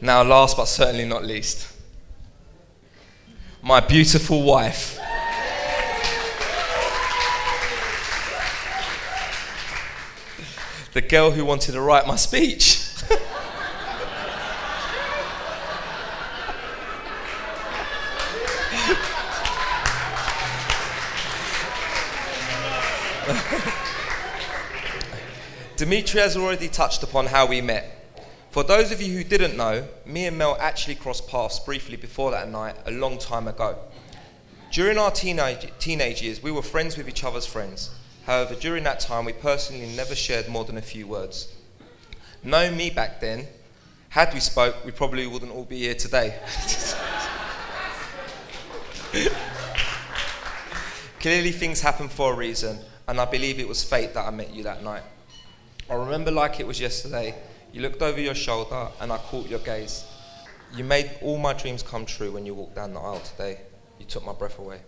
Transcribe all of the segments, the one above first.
Now, last but certainly not least, my beautiful wife. the girl who wanted to write my speech. Dimitri has already touched upon how we met. For those of you who didn't know, me and Mel actually crossed paths briefly before that night a long time ago. During our teenage, teenage years, we were friends with each other's friends. However, during that time, we personally never shared more than a few words. Knowing me back then, had we spoke, we probably wouldn't all be here today. Clearly, things happen for a reason, and I believe it was fate that I met you that night. I remember like it was yesterday. You looked over your shoulder, and I caught your gaze. You made all my dreams come true when you walked down the aisle today. You took my breath away.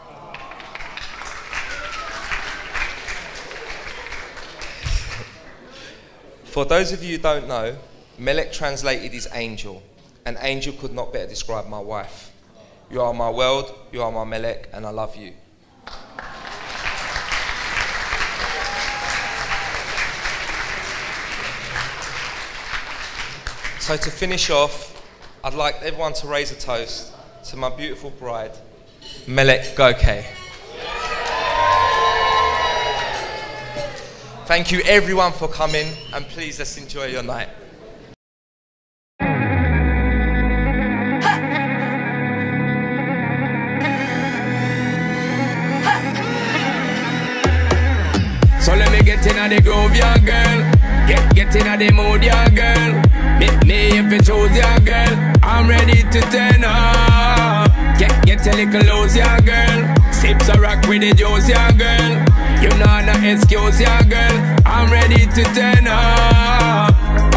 For those of you who don't know, Melek translated is angel, and angel could not better describe my wife. You are my world, you are my Melek, and I love you. So to finish off, I'd like everyone to raise a toast to my beautiful bride, Melek Goke. Thank you everyone for coming and please let's enjoy your night. So let me get in the groove, yeah, girl. Get get in the mood, yeah, girl. Meet me if you choose, yeah, girl. I'm ready to turn up. Get get a little loose, yeah, girl. Sips a rock with the juice, yeah, girl. You know no excuse, yeah, girl. I'm ready to turn up.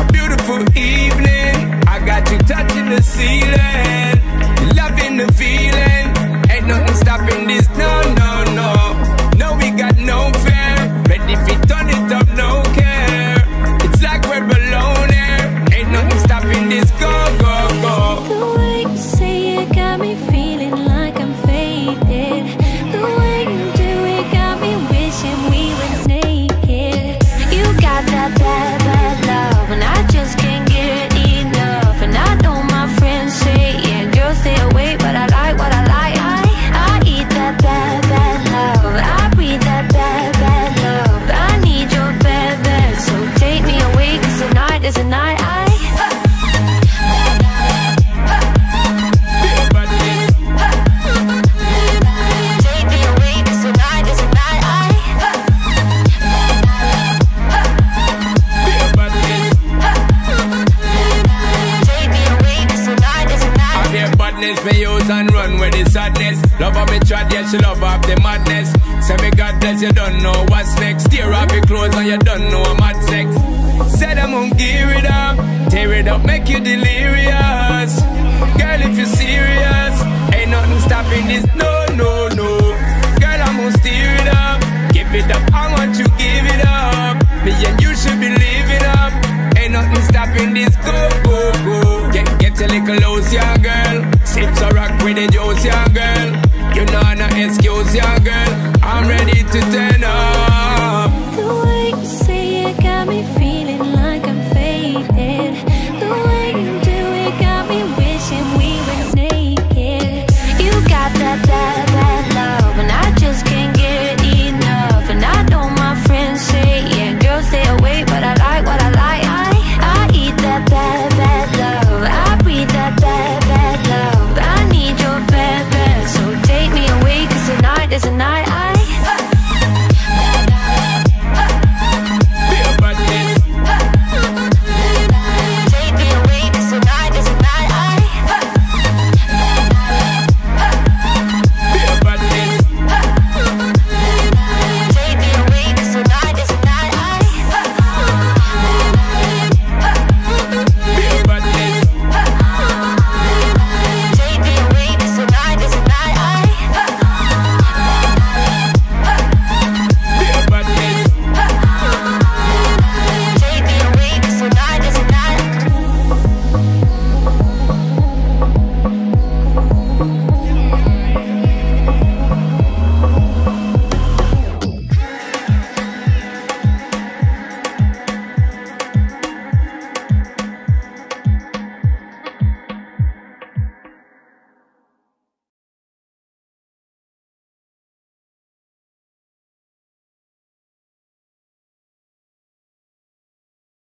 Sadness. Love of me chat, yeah, she love of the madness. Say me God bless, you don't know what's next. Tear off your clothes and you don't know mad sex. Say them on gear it up, tear it up, make you delirious. Girl, if you're serious, ain't nothing stopping this. No, no, no. Girl, I'm gonna steer it up. Give it up, I want you give it up. Me and you should be living up. Ain't nothing stopping this. Go, go, go. Get, get a little loose, yeah, girl. With the juice, yeah, girl. You know no excuse, yeah, girl. I'm ready to turn up.